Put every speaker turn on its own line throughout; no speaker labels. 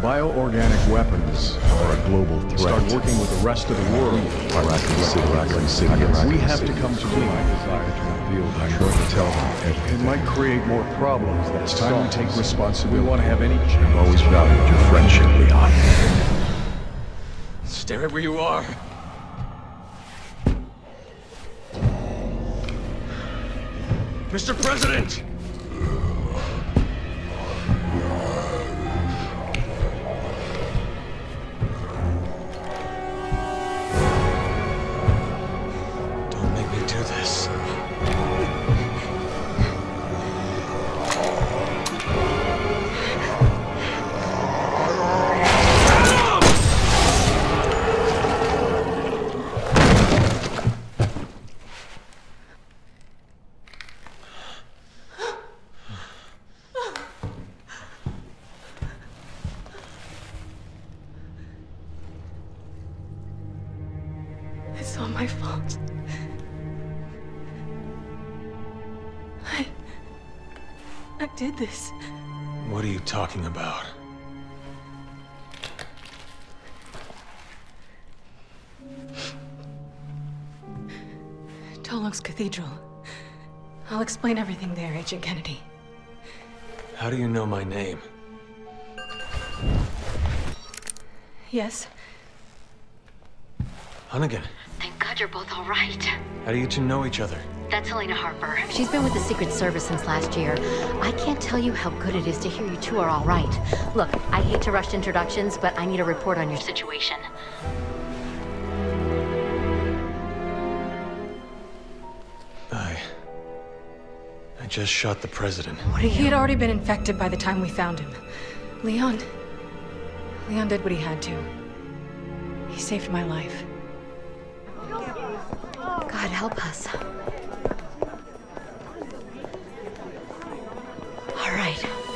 Bioorganic weapons are a global threat. Start working with the rest of the world. We have to come to my desire to reveal I'm going to tell them. It might create more problems than it's time we take responsibility. We want to have any chance.
I've always valued your friendship, Leon.
Stay right where you are. Mr. President!
Did this.
What are you talking about?
Tall Oaks Cathedral. I'll explain everything there, Agent Kennedy.
How do you know my name?
Yes?
Hunnigan,
Thank God you're both all right.
how do you two know each other?
That's Helena Harper. She's been with the Secret Service since last year. I can't tell you how good it is to hear you two are all right. Look, I hate to rush introductions, but I need a report on your situation.
I... I just shot the president.
What? He had already been infected by the time we found him. Leon. Leon did what he had to. He saved my life.
God help us.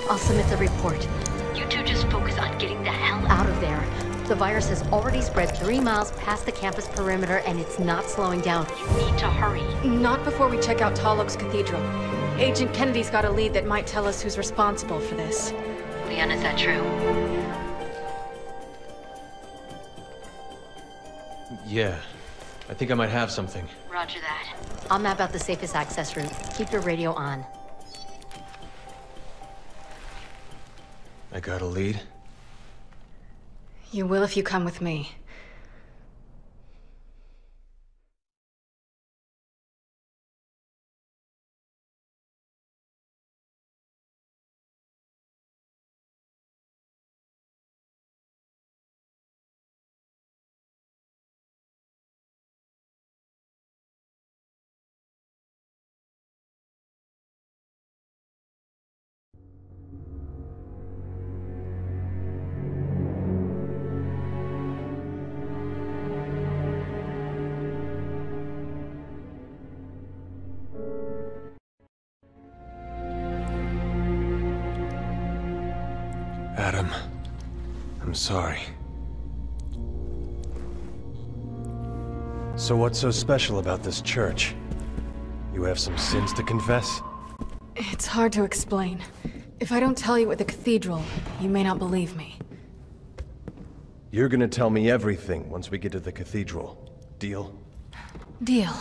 I'll submit the report. You two just focus on getting the hell out of there. The virus has already spread three miles past the campus perimeter and it's not slowing down. You need to hurry.
Not before we check out Tall Oaks Cathedral. Agent Kennedy's got a lead that might tell us who's responsible for this.
Leon, is that true?
Yeah. I think I might have something.
Roger that. I'll map out the safest access route. Keep your radio on.
I got a lead?
You will if you come with me.
Sorry.
So what's so special about this church? You have some sins to confess?
It's hard to explain. If I don't tell you at the cathedral, you may not believe me.
You're gonna tell me everything once we get to the cathedral. Deal?
Deal.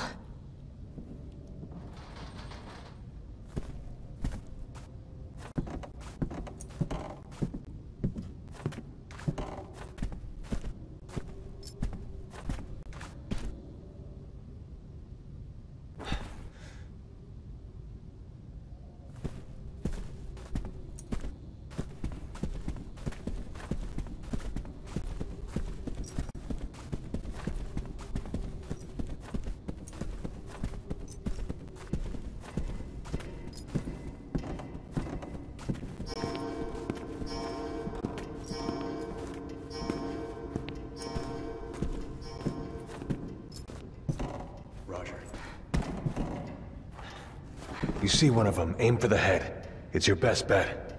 You see one of them, aim for the head. It's your best bet.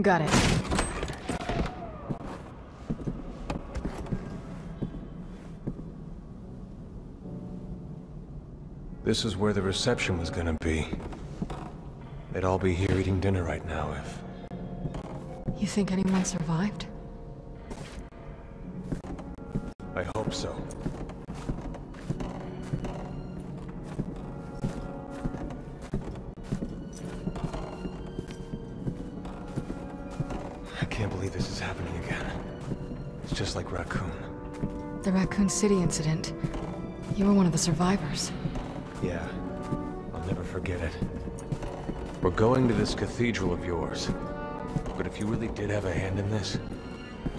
Got it.
This is where the reception was gonna be. They'd all be here eating dinner right now if...
You think anyone survived? City incident. You were one of the survivors.
Yeah, I'll never forget it. We're going to this cathedral of yours. But if you really did have a hand in this,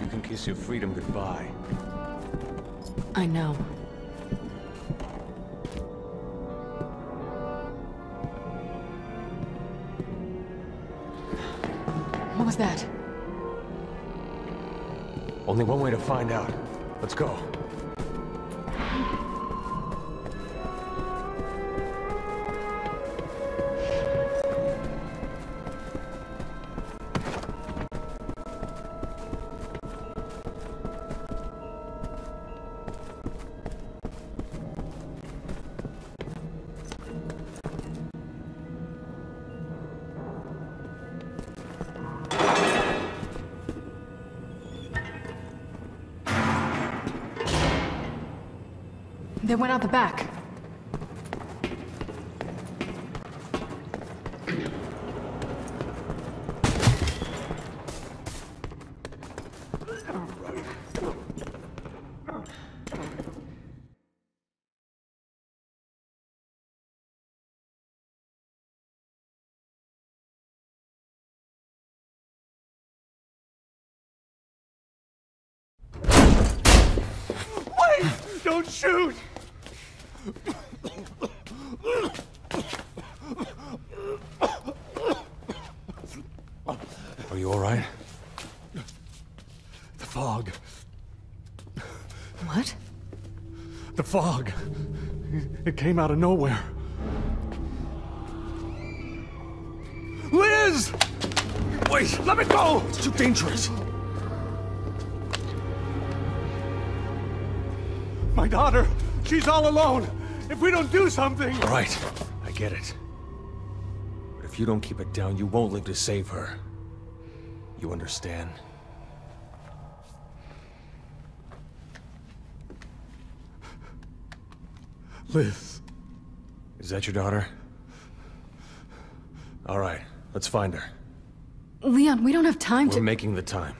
you can kiss your freedom goodbye.
I know. What was that?
Only one way to find out. Let's go.
They went out the back.
Don't shoot!
Are you alright?
The fog.
What?
The fog. It came out of nowhere. Liz! Wait, let me go! It's too dangerous. My daughter, she's all alone. If we don't do something...
Alright, I get it. But if you don't keep it down, you won't live to save her. You understand?
Liz.
Is that your daughter? Alright, let's find her.
Leon, we don't have time to.
We're making the time.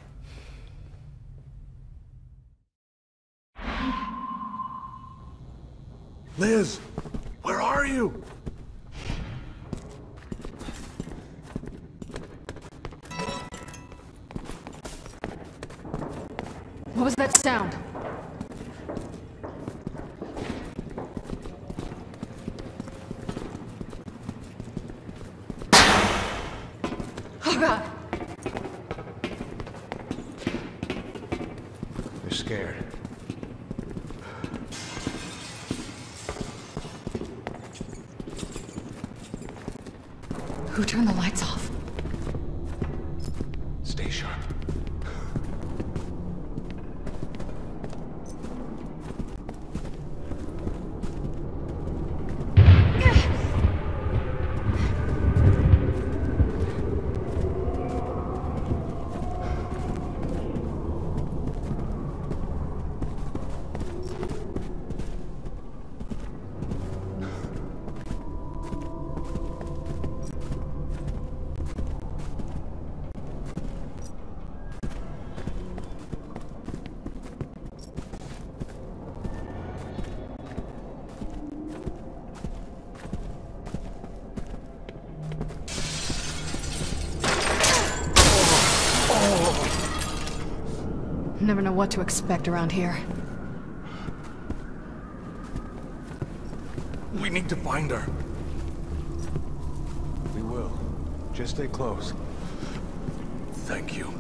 Liz, where are you?
What was that sound? Oh god!
They're scared.
Who turned the lights off?
I
never know what to expect around here.
We need to find her.
We will. Just stay close.
Thank you.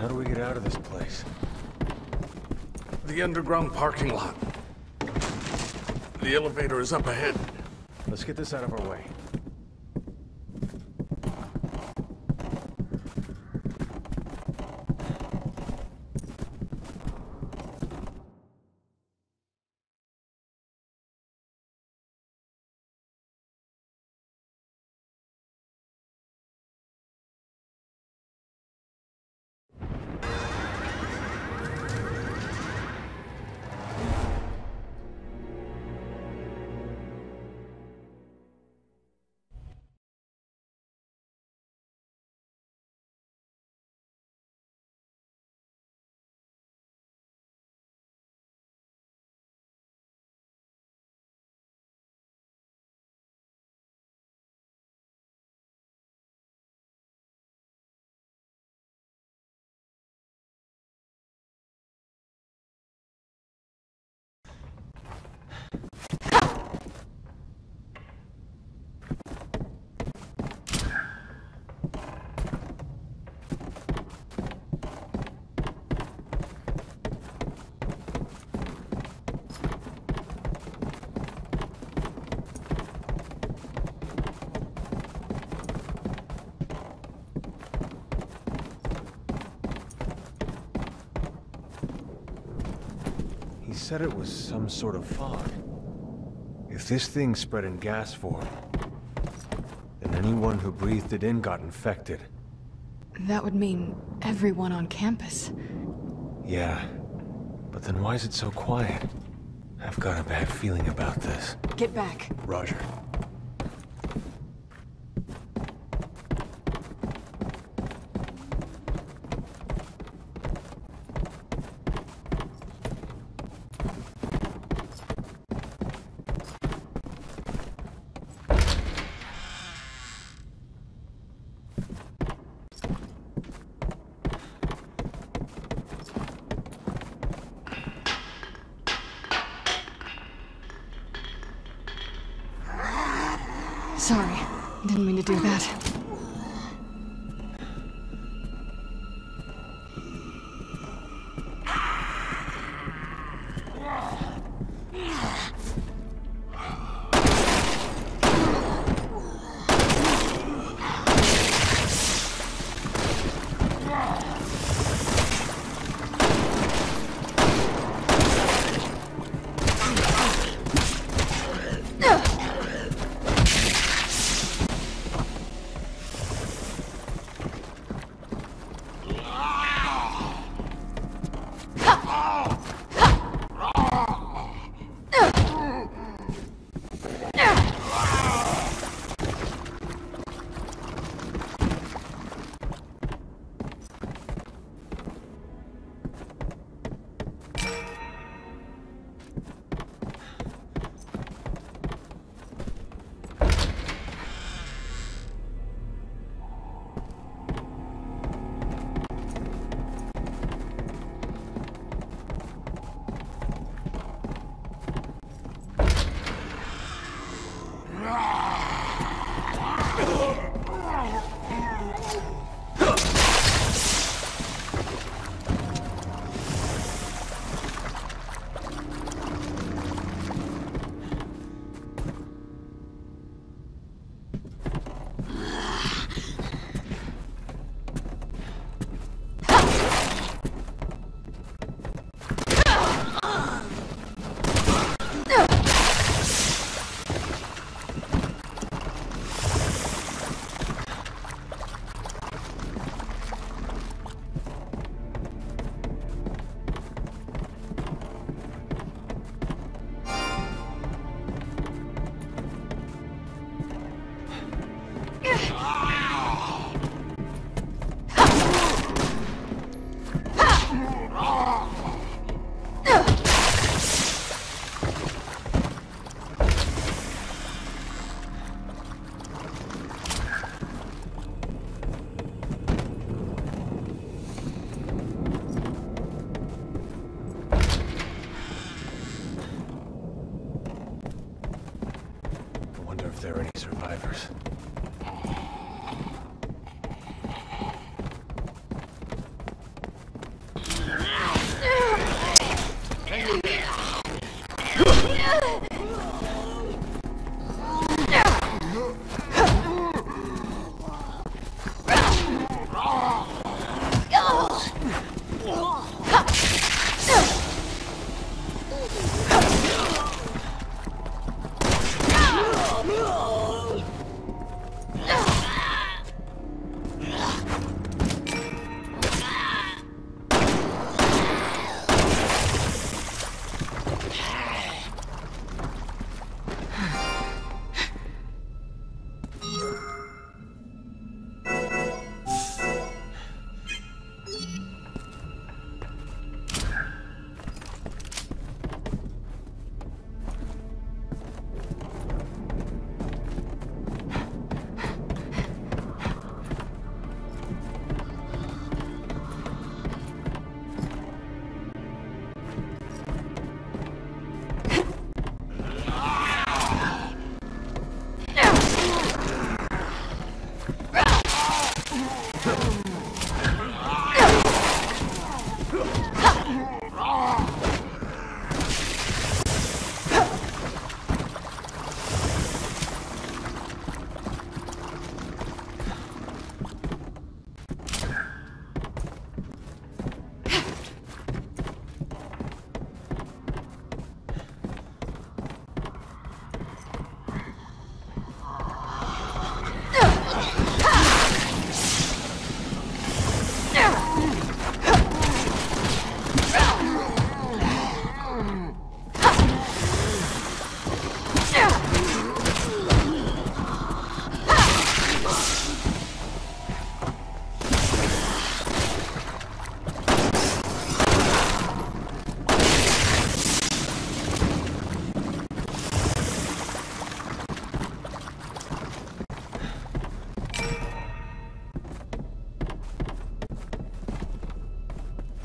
How do we get out of this place?
The underground parking lot. The elevator is up ahead.
Let's get this out of our way. Said it was some sort of fog. If this thing spread in gas form, then anyone who breathed it in got infected.
That would mean everyone on campus.
Yeah. But then why is it so quiet? I've got a bad feeling about this.
Get back.
Roger.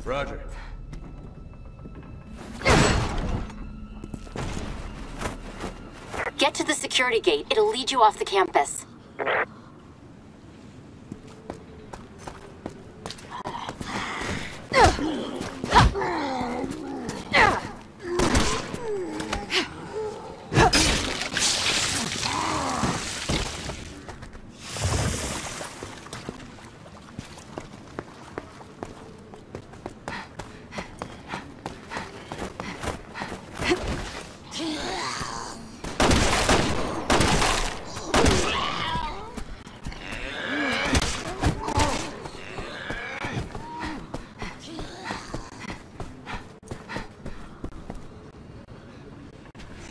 Roger.
Get to the security gate. It'll lead you off the campus.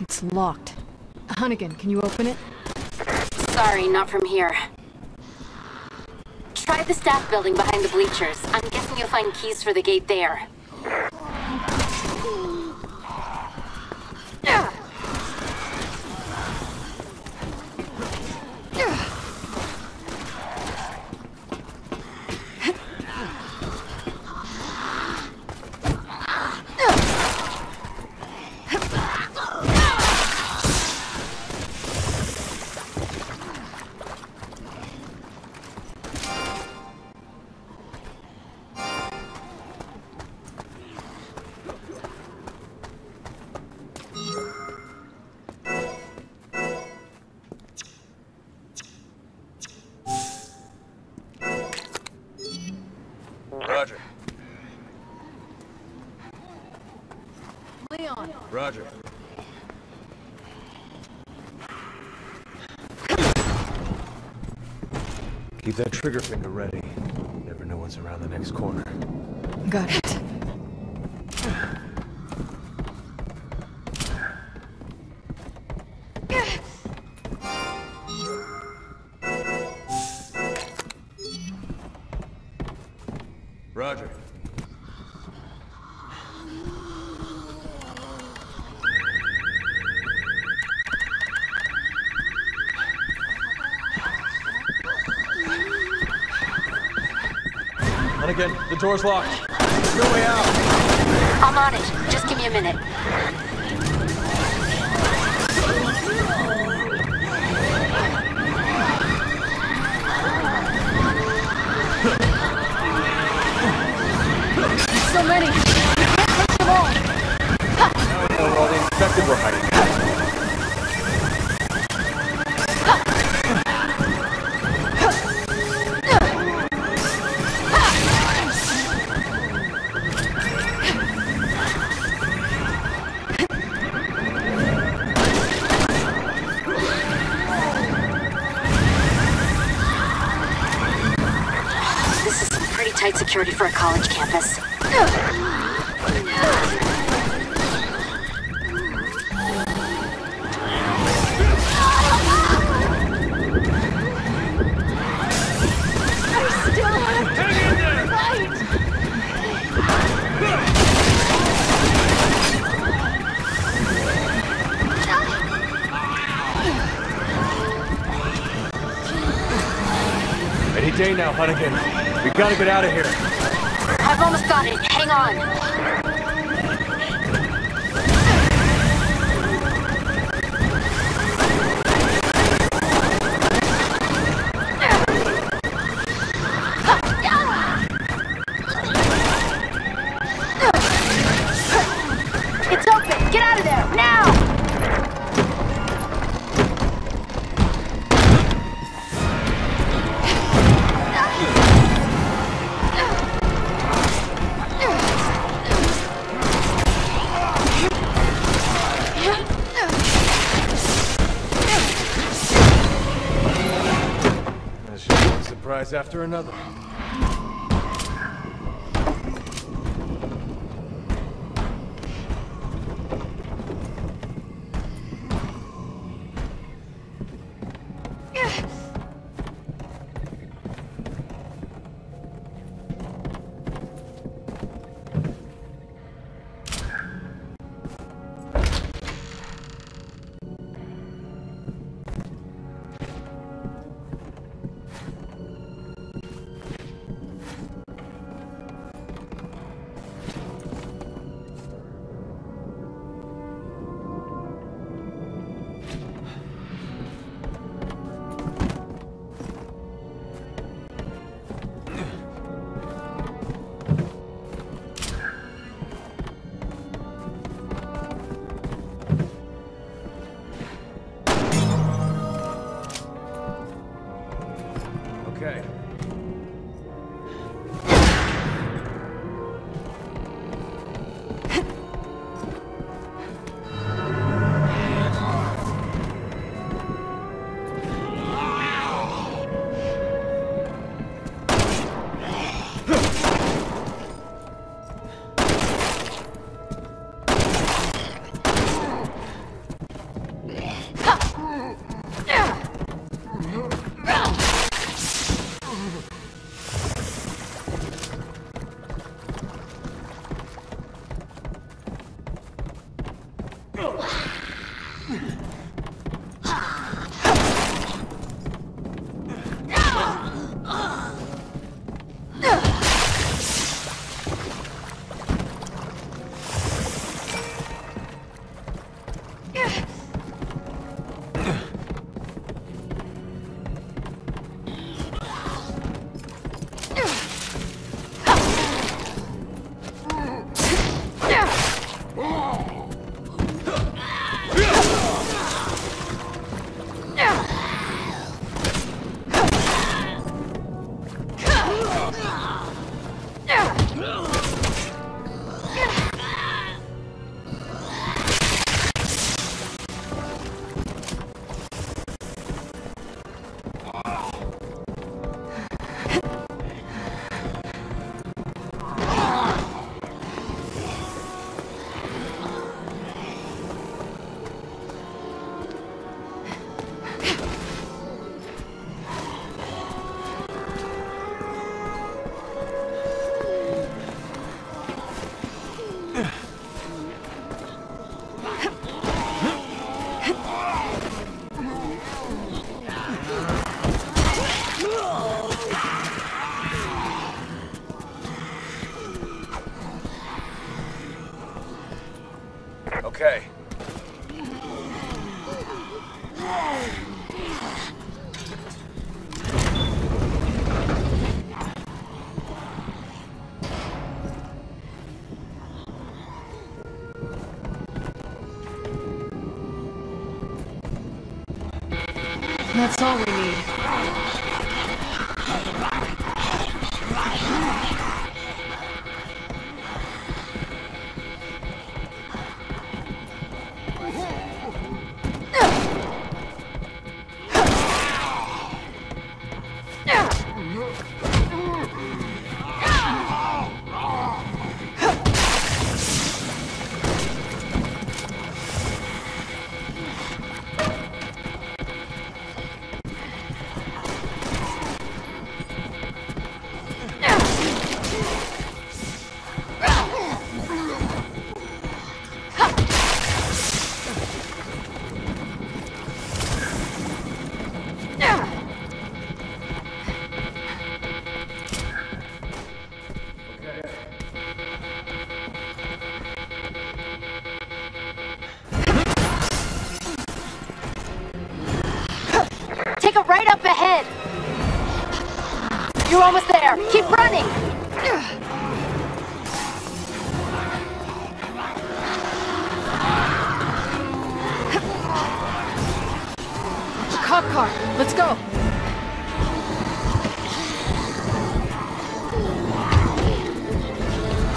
It's locked. Hunnigan, can you open it?
Sorry, not from here. Try the staff building behind the bleachers. I'm guessing you'll find keys for the gate there.
Roger. Keep that trigger finger ready. Never know what's around the next corner.
Got it.
Door's locked. No way out.
I'm on it. Just give me a minute.
So many! You can't take them all!
All the infected were hiding Any day now, Hunnigan. We gotta get out of here.
I've almost got it. Hang on.
After another.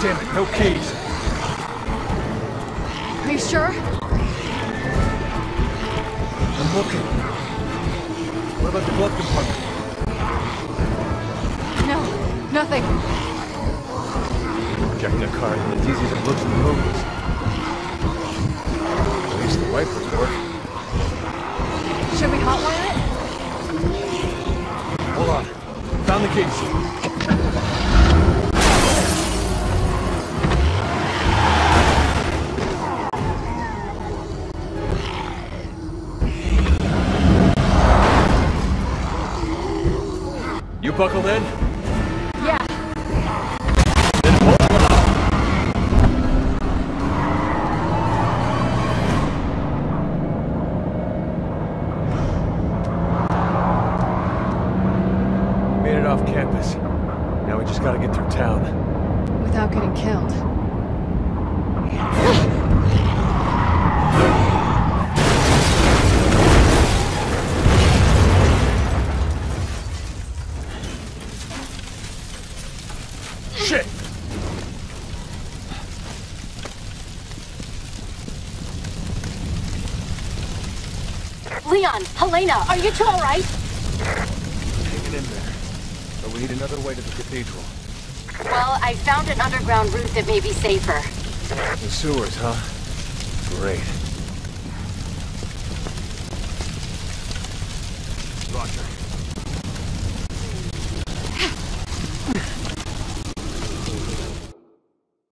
Damn it, no keys.
Are you sure?
I'm looking. What about the glove compartment?
No, nothing.
Jacking a car isn't as easy as it looks in the movies. At least the wipers work.
Should we hotwire it?
Hold on. Found the keys. Buckled in?
Yeah.
Then pull it. Made it off campus. Now we just gotta get through town.
Without getting killed.
Helena, are you two alright?
Hanging in there. But we need another way to the cathedral.
Well, I found an underground route that may be safer.
The sewers, huh? Great.